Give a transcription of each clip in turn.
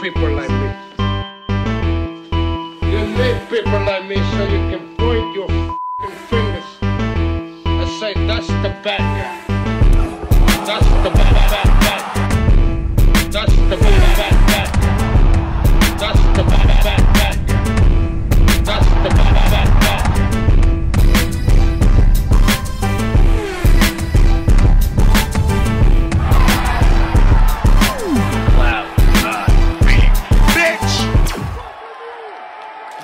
people like me. You need people like me so you can point your f***ing fingers and say, that's the bad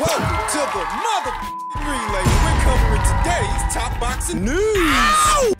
Welcome to the mother. We're covering today's top boxing news.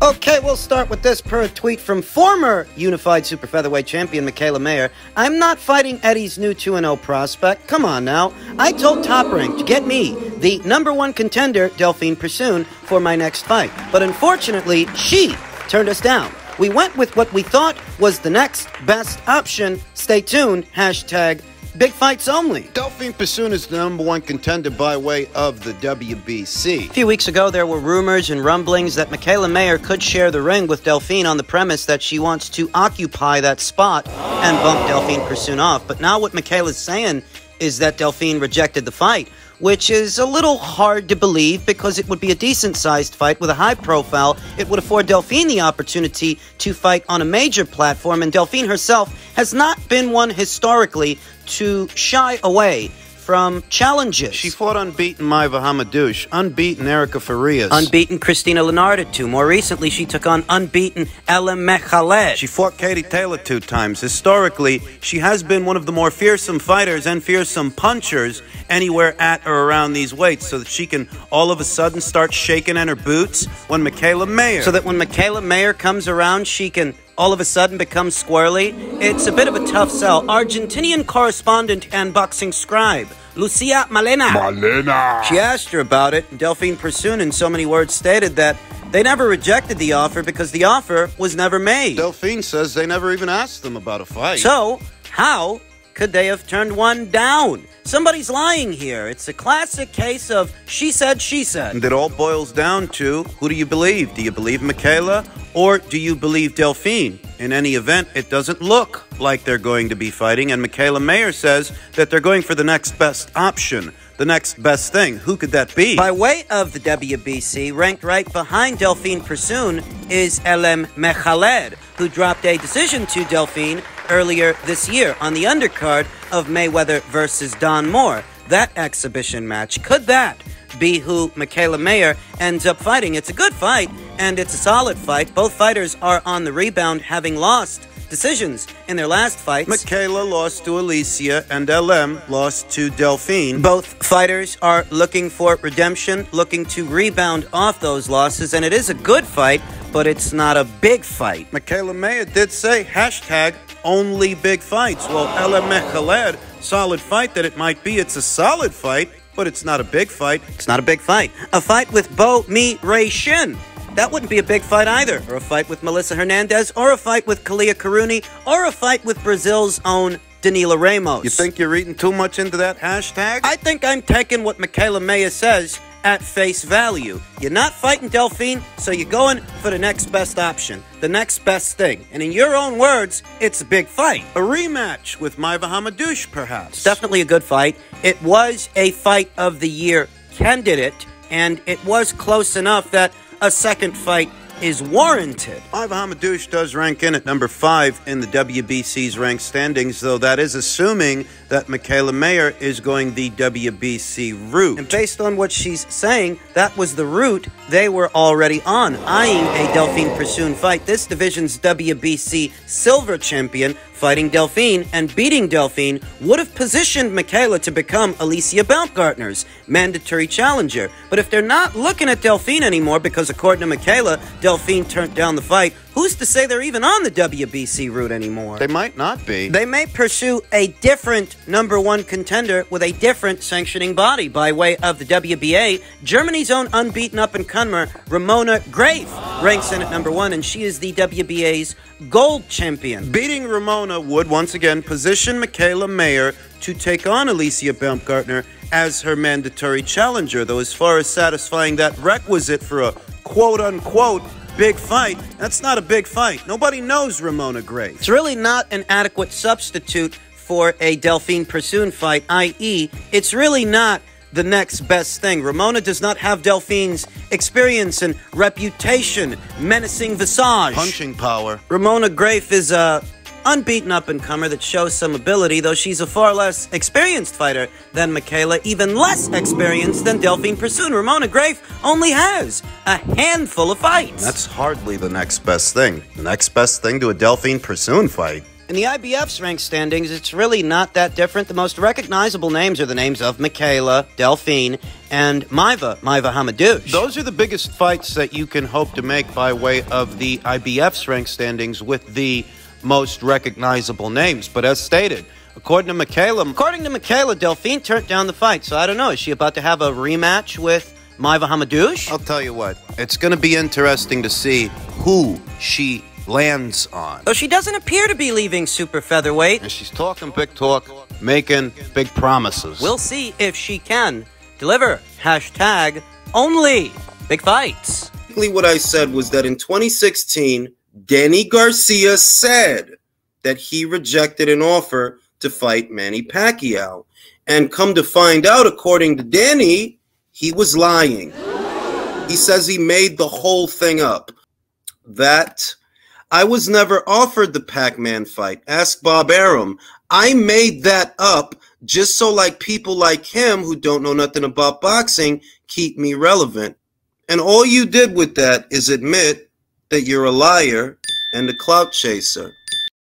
Okay, we'll start with this per tweet from former unified super featherweight champion Michaela Mayer. I'm not fighting Eddie's new 2 0 prospect. Come on now. I told Top Rank to get me, the number one contender, Delphine Persoon, for my next fight. But unfortunately, she turned us down. We went with what we thought was the next best option. Stay tuned. Hashtag big fights only. Delphine Persoon is the number one contender by way of the WBC. A few weeks ago, there were rumors and rumblings that Michaela Mayer could share the ring with Delphine on the premise that she wants to occupy that spot and bump Delphine Persoon off. But now what Michaela's saying is that Delphine rejected the fight, which is a little hard to believe because it would be a decent sized fight with a high profile. It would afford Delphine the opportunity to fight on a major platform, and Delphine herself has not been one historically to shy away from challenges. She fought unbeaten Maiva Hamadouche, unbeaten Erica Farias. unbeaten Christina Lenard two. More recently, she took on unbeaten Elhem Mekhaled. she fought Katie Taylor two times. Historically, she has been one of the more fearsome fighters and fearsome punchers anywhere at or around these weights, so that she can all of a sudden start shaking in her boots when Michaela Mayer. so that when Michaela Mayer comes around, she can all of a sudden becomes squirrely. It's a bit of a tough sell. Argentinian correspondent and boxing scribe, Lucia Malena. Malena. She asked her about it, and Delphine Persoon, in so many words, stated that they never rejected the offer because the offer was never made. Delphine says they never even asked them about a fight. So, how could they have turned one down? Somebody's lying here. It's a classic case of she said, she said. And it all boils down to who do you believe? Do you believe Michaela or do you believe Delphine? In any event, it doesn't look like they're going to be fighting, and Michaela Mayer says that they're going for the next best option, the next best thing. Who could that be? By way of the WBC, ranked right behind Delphine Persoon is Elhem Mekhaled, who dropped a decision to Delphine earlier this year on the undercard of Mayweather versus Don Moore. That exhibition match. Could that be who Michaela Mayer ends up fighting? It's a good fight, and it's a solid fight. Both fighters are on the rebound, having lost decisions in their last fights. Michaela lost to Alicia, and Elhem lost to Delphine. Both fighters are looking for redemption, looking to rebound off those losses, and it is a good fight, but it's not a big fight. Michaela Mayer did say hashtag only big fights. Well, Elhem Mekhaled, solid fight that it might be. It's a solid fight, but it's not a big fight. It's not a big fight. A fight with Bo Mi Re Shin. That wouldn't be a big fight either. Or a fight with Melissa Hernandez, or a fight with Kalia Karuni, or a fight with Brazil's own Danila Ramos. You think you're reading too much into that hashtag? I think I'm taking what Michaela Mayer says at face value. You're not fighting Delphine, so you're going for the next best option, the next best thing. And in your own words, it's a big fight. a rematch with Maiva Hamadouche, perhaps. It's definitely a good fight. It was a fight of the year candidate, and it was close enough that a second fight is warranted. Maiva Hamadouche does rank in at number five in the WBC's ranked standings, though that is assuming that Michaela Mayer is going the WBC route. And based on what she's saying, that was the route they were already on, eyeing a Delphine Persoon fight. This division's WBC silver champion fighting Delphine and beating Delphine would have positioned Michaela to become Alicia Baumgartner's mandatory challenger. But if they're not looking at Delphine anymore, because according to Michaela, Delphine turned down the fight, who's to say they're even on the WBC route anymore? They might not be. They may pursue a different number one contender with a different sanctioning body by way of the WBA. Germany's own unbeaten up and comer, Ramona Graeff, ranks in at number one, and she is the WBA's gold champion. Beating Ramona would once again position Michaela Mayer to take on Alicia Baumgartner as her mandatory challenger, though, as far as satisfying that requisite for a quote unquote big fight. That's not a big fight. Nobody knows Ramona Grace. It's really not an adequate substitute for a Delphine Persoon fight, i.e., it's really not the next best thing. Ramona does not have Delphine's experience and reputation, menacing visage. Punching power. Ramona Graeff is a unbeaten up and comer that shows some ability, though she's a far less experienced fighter than Michaela, even less experienced than Delphine Persoon. Ramona Graeff only has a handful of fights. That's hardly the next best thing. The next best thing to a Delphine Persoon fight. In the IBF's rank standings, it's really not that different. The most recognizable names are the names of Michaela, Delphine, and Maiva, Maiva Hamadouche. Those are the biggest fights that you can hope to make by way of the IBF's rank standings with the most recognizable names. But as stated, according to Michaela, According to Michaela, Delphine turned down the fight, so I don't know. Is she about to have a rematch with Maiva Hamadouche? I'll tell you what, it's going to be interesting to see who she lands on. Though she doesn't appear to be leaving super featherweight, And she's talking big talk, making big promises. we'll see if she can deliver. Hashtag only big fights. Basically, what I said was that in 2016, Danny Garcia said that he rejected an offer to fight Manny Pacquiao. And come to find out, according to Danny, he was lying. He says he made the whole thing up. That I was never offered the Pac Man fight. Ask Bob Arum. I made that up just so, like, people like him who don't know nothing about boxing keep me relevant. And all you did with that is admit that you're a liar and a clout chaser.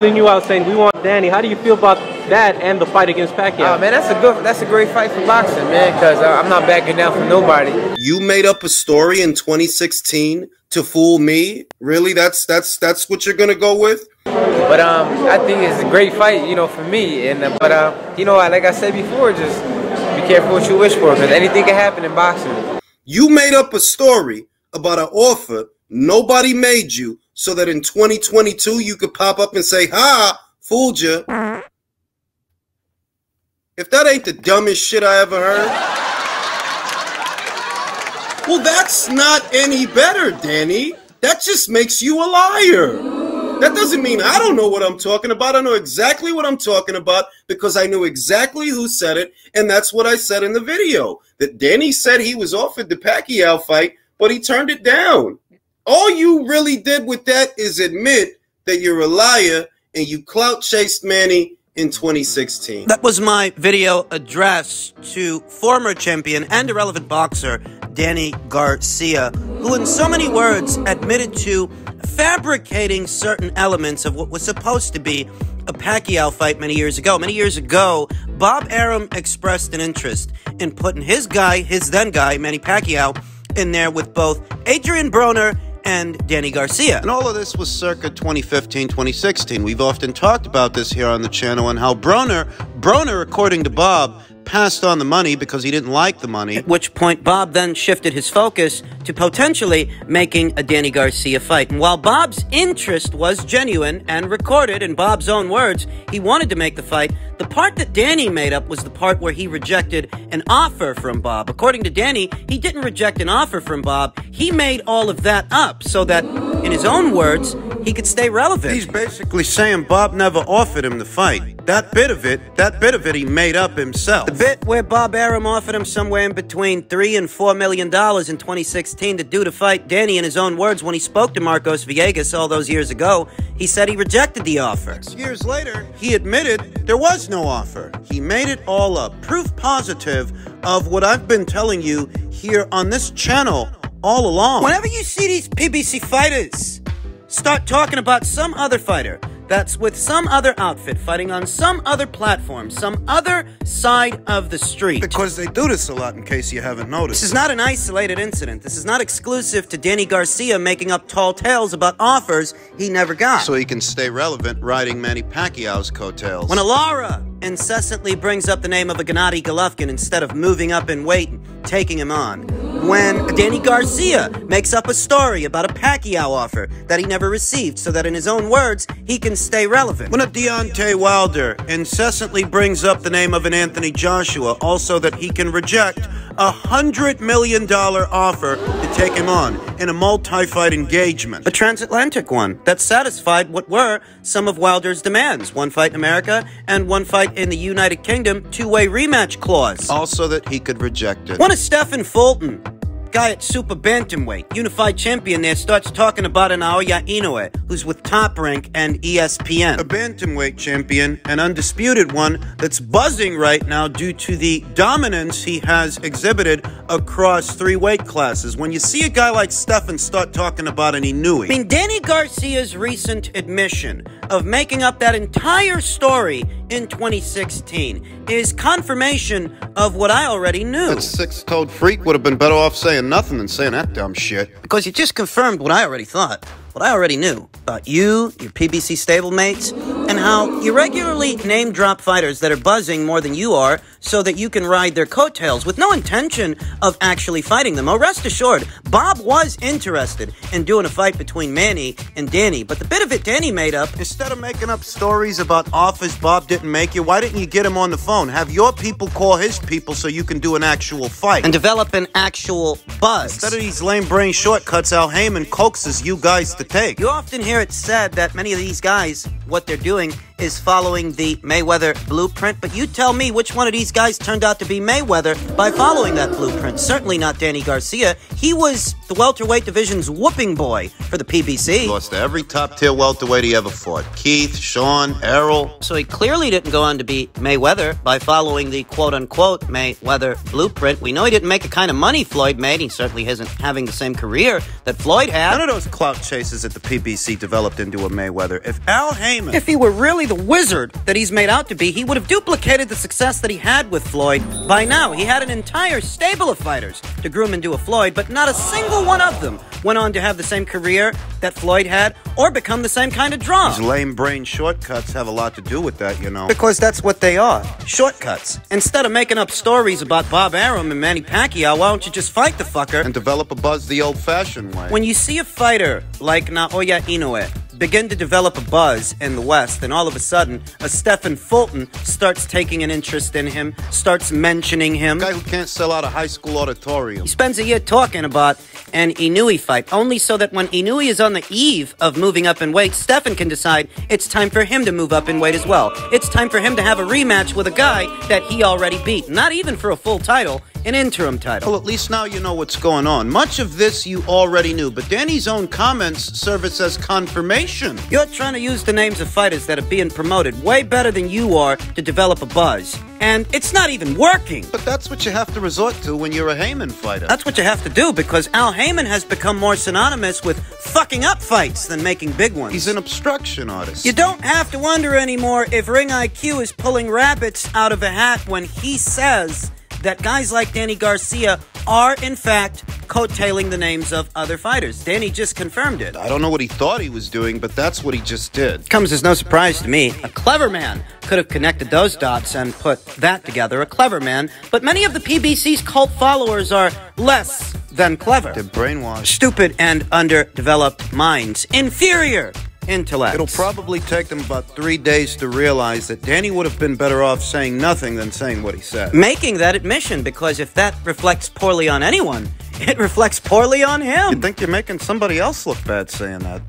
Calling you out saying we want Danny. How do you feel about that and the fight against Pacquiao? Oh man, that's a good, that's a great fight for boxing, man. Because uh, I'm not backing down from nobody. You made up a story in 2016 to fool me. Really? That's that's that's what you're gonna go with? But um, I think it's a great fight, you know, for me. And uh, but uh, you know, like I said before, just be careful what you wish for, because anything can happen in boxing. You made up a story about an offer nobody made you so that in 2022 you could pop up and say, "Ha, fooled you." If that ain't the dumbest shit I ever heard. Well, that's not any better, Danny. That just makes you a liar. That doesn't mean I don't know what I'm talking about. I know exactly what I'm talking about because I knew exactly who said it, and that's what I said in the video. That Danny said he was offered the Pacquiao fight, but he turned it down. All you really did with that is admit that you're a liar and you clout chased Manny in 2016. That was my video address to former champion and irrelevant boxer Danny Garcia, who, in so many words, admitted to fabricating certain elements of what was supposed to be a Pacquiao fight many years ago. Many years ago, Bob Arum expressed an interest in putting his guy, his then guy, Manny Pacquiao, in there with both Adrian Broner and Danny Garcia. And all of this was circa 2015, 2016. We've often talked about this here on the channel and how Broner, Broner, according to Bob, passed on the money because he didn't like the money. At which point, Bob then shifted his focus to potentially making a Danny Garcia fight. And while Bob's interest was genuine and recorded in Bob's own words, he wanted to make the fight. The part that Danny made up was the part where he rejected an offer from Bob. According to Danny, he didn't reject an offer from Bob. He made all of that up so that, in his own words, he could stay relevant. He's basically saying Bob never offered him the fight. That bit of it, that bit of it he made up himself. The bit where Bob Arum offered him somewhere in between three and four million dollars in 2016 to do to fight Danny in his own words when he spoke to Marcos Villegas all those years ago, he said he rejected the offer. Years later, he admitted there was no offer. He made it all up. Proof positive of what I've been telling you here on this channel all along. Whenever you see these PBC fighters start talking about some other fighter that's with some other outfit fighting on some other platform, some other side of the street. because they do this a lot in case you haven't noticed. This is not an isolated incident. This is not exclusive to Danny Garcia making up tall tales about offers he never got. so he can stay relevant riding Manny Pacquiao's coattails. When Alara incessantly brings up the name of a Gennady Golovkin instead of moving up in weight and taking him on. When Danny Garcia makes up a story about a Pacquiao offer that he never received so that in his own words, he can stay relevant. When a Deontay Wilder incessantly brings up the name of an Anthony Joshua, also that he can reject a $100 million offer to take him on in a multi fight engagement. A transatlantic one that satisfied what were some of Wilder's demands one fight in America and one fight in the United Kingdom, two way rematch clause. Also, that he could reject it. One is Stephen Fulton. Guy at Super Bantamweight, unified champion there, starts talking about an Aoya Inoue, who's with Top Rank and ESPN. a bantamweight champion, an undisputed one that's buzzing right now due to the dominance he has exhibited across three weight classes. When you see a guy like Stefan start talking about an Inoue, I mean, Danny Garcia's recent admission of making up that entire story in 2016 is confirmation of what I already knew. that six-toed freak would have been better off saying nothing than saying that dumb shit. Because you just confirmed what I already thought, what I already knew about you, your PBC stablemates, and how you regularly name drop fighters that are buzzing more than you are so that you can ride their coattails with no intention of actually fighting them. Oh, rest assured, Bob was interested in doing a fight between Manny and Danny, but the bit of it Danny made up Instead of making up stories about offers Bob didn't make you, why didn't you get him on the phone? Have your people call his people so you can do an actual fight. and develop an actual buzz. Instead of these lame brain shortcuts Al Haymon coaxes you guys to take. You often hear it said that many of these guys, what they're doing is following the Mayweather blueprint, but you tell me which one of these guys turned out to be Mayweather by following that blueprint. Certainly not Danny Garcia. He was the welterweight division's whooping boy for the PBC. Lost to every top tier welterweight he ever fought. Keith, Sean, Errol. So he clearly didn't go on to be Mayweather by following the quote unquote Mayweather blueprint. We know he didn't make the kind of money Floyd made. He certainly isn't having the same career that Floyd had. None of those clout chases at the PBC developed into a Mayweather. If Al Haymon If he were really the wizard that he's made out to be, he would have duplicated the success that he had with Floyd by now. He had an entire stable of fighters to groom into a Floyd, but not a single one of them went on to have the same career that Floyd had or become the same kind of draw. These lame brain shortcuts have a lot to do with that, you know. Because that's what they are shortcuts. Instead of making up stories about Bob Arum and Manny Pacquiao, why don't you just fight the fucker? And develop a buzz the old fashioned way. When you see a fighter like Naoya Inoue begin to develop a buzz in the West, and all of a sudden, a Stephen Fulton starts taking an interest in him, starts mentioning him. a guy who can't sell out a high school auditorium. He spends a year talking about an Inoue fight, only so that when Inoue is on the eve of moving up in weight, Stefan can decide it's time for him to move up in weight as well. It's time for him to have a rematch with a guy that he already beat. Not even for a full title, an interim title. Well, at least now you know what's going on. Much of this you already knew, but Danny's own comments serve as as confirmation. You're trying to use the names of fighters that are being promoted way better than you are to develop a buzz. And it's not even working. But that's what you have to resort to when you're a Haymon fighter. That's what you have to do because Al Haymon has become more synonymous with fucking up fights than making big ones. He's an obstruction artist. You don't have to wonder anymore if Ring IQ is pulling rabbits out of a hat when he says that guys like Danny Garcia are, in fact, coattailing the names of other fighters. Danny just confirmed it. I don't know what he thought he was doing, but that's what he just did. Comes as no surprise to me. A clever man could have connected those dots and put that together. A clever man. But many of the PBC's cult followers are less than clever. They're brainwashed. Stupid and underdeveloped minds. Inferior intellect. It'll probably take them about three days to realize that Danny would have been better off saying nothing than saying what he said. making that admission because if that reflects poorly on anyone, it reflects poorly on him. You think you're making somebody else look bad saying that?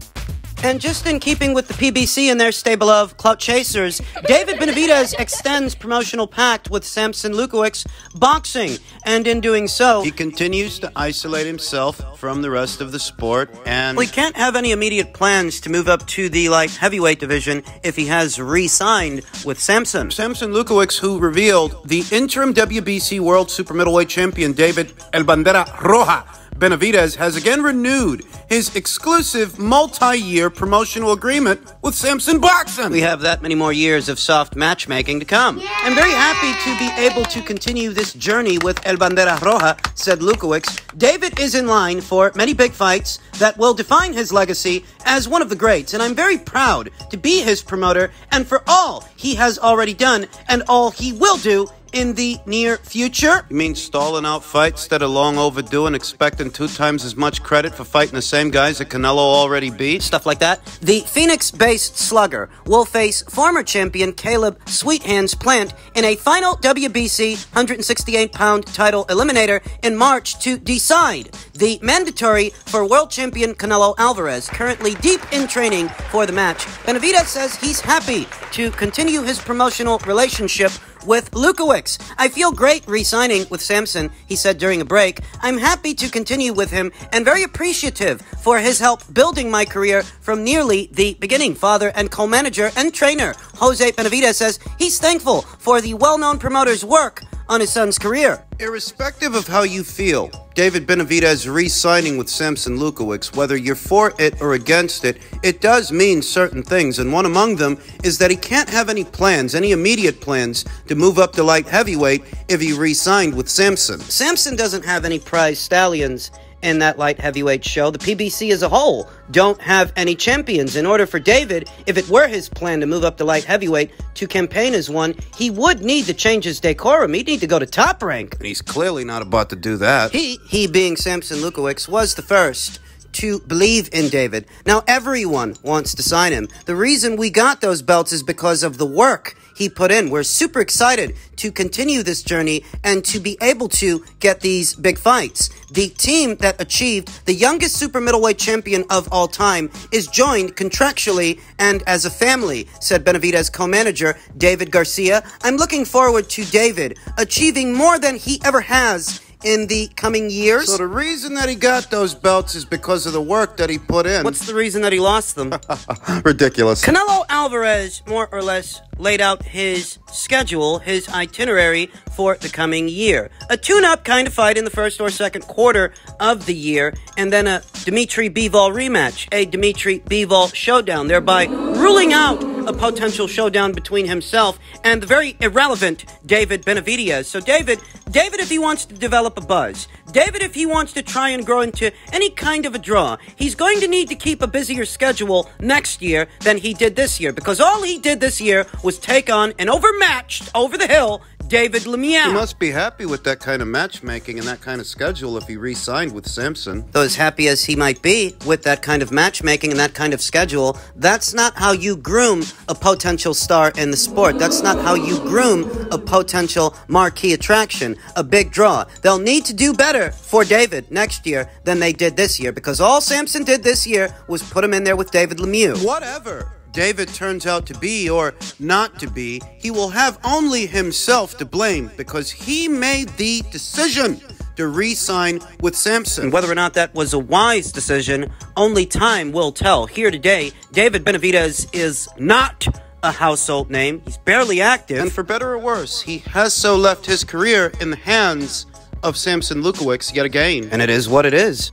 And just in keeping with the PBC and their stable of clout chasers, David Benavidez extends promotional pact with Sampson Lewkowicz boxing, and in doing so, He continues to isolate himself from the rest of the sport, and we can't have any immediate plans to move up to the light heavyweight division if he has re-signed with Sampson. Sampson Lewkowicz, who revealed the interim WBC World Super Middleweight Champion David El Bandera Roja Benavidez has again renewed his exclusive multi-year promotional agreement with Sampson Boxing. We have that many more years of soft matchmaking to come. I'm very happy to be able to continue this journey with El Bandera Roja, said Lewkowicz. David is in line for many big fights that will define his legacy as one of the greats, and I'm very proud to be his promoter and for all he has already done and all he will do in the near future? You mean stalling out fights that are long overdue and expecting two times as much credit for fighting the same guys that Canelo already beat? Stuff like that. The Phoenix based slugger will face former champion Caleb Sweethands Plant in a final WBC 168 pound title eliminator in March to decide the mandatory for world champion Canelo Alvarez, currently deep in training for the match. Benavidez says he's happy to continue his promotional relationship with Lewkowicz. I feel great re-signing with Sampson, he said during a break. I'm happy to continue with him and very appreciative for his help building my career from nearly the beginning. Father and co-manager and trainer Jose Benavidez says he's thankful for the well-known promoter's work on his son's career. Irrespective of how you feel, David Benavidez re signing with Sampson Lewkowicz, whether you're for it or against it, it does mean certain things. And one among them is that he can't have any plans, any immediate plans, to move up to light heavyweight if he re signed with Sampson. Sampson doesn't have any prize stallions in that light heavyweight show. The PBC as a whole don't have any champions. In order for David, if it were his plan to move up to light heavyweight to campaign as one, he would need to change his decorum. He'd need to go to top rank. He's clearly not about to do that. He, he being Sampson Lewkowicz, was the first to believe in David. Now everyone wants to sign him. The reason we got those belts is because of the work he put in. We're super excited to continue this journey and to be able to get these big fights. The team that achieved the youngest super middleweight champion of all time is joined contractually and as a family, said Benavidez co-manager David Garcia. I'm looking forward to David achieving more than he ever has in the coming years. So the reason that he got those belts is because of the work that he put in. What's the reason that he lost them? ridiculous? Canelo Alvarez more or less laid out his schedule, his itinerary for the coming year. A tune-up kind of fight in the first or second quarter of the year, and then a Dimitri Bivol rematch, a Dimitri Bivol showdown, thereby ruling out a potential showdown between himself and the very irrelevant David Benavidez. So David, David, if he wants to develop a buzz, David, if he wants to try and grow into any kind of a draw, he's going to need to keep a busier schedule next year than he did this year because all he did this year was take on an overmatched, over the hill David Lemieux. He must be happy with that kind of matchmaking and that kind of schedule if he re signed with Sampson. Though, as happy as he might be with that kind of matchmaking and that kind of schedule, that's not how you groom a potential star in the sport. That's not how you groom a potential marquee attraction, a big draw. They'll need to do better for David next year than they did this year because all Sampson did this year was put him in there with David Lemieux. Whatever. David turns out to be or not to be, he will have only himself to blame because he made the decision to re sign with Sampson. And whether or not that was a wise decision, only time will tell. Here today, David Benavidez is not a household name. He's barely active. And for better or worse, he has so left his career in the hands of Sampson Lewkowicz yet again. And it is what it is.